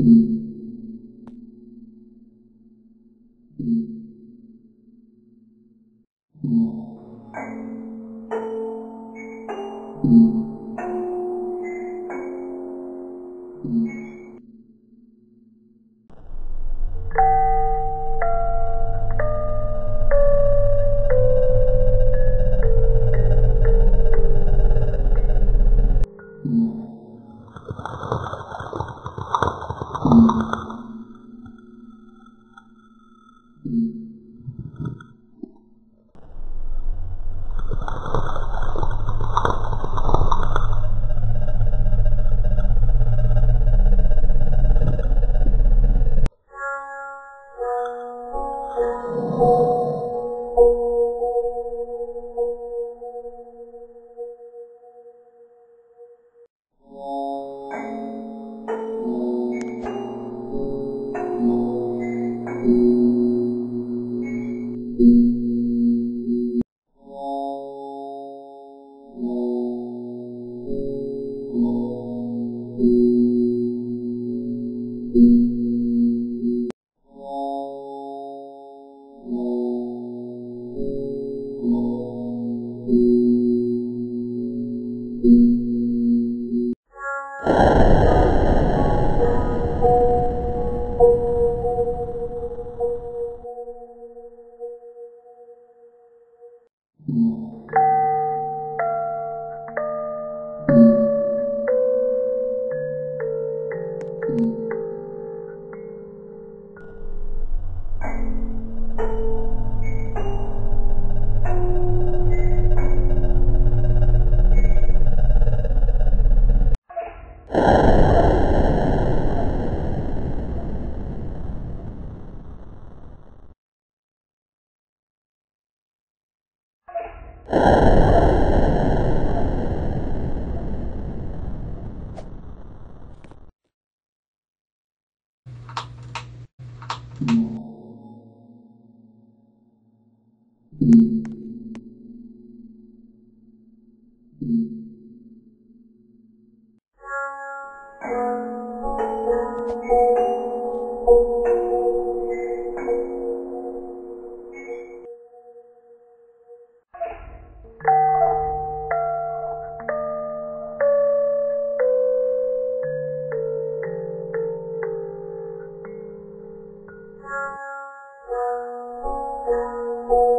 Mm-hmm. mm-hmm. mm-hmm. Música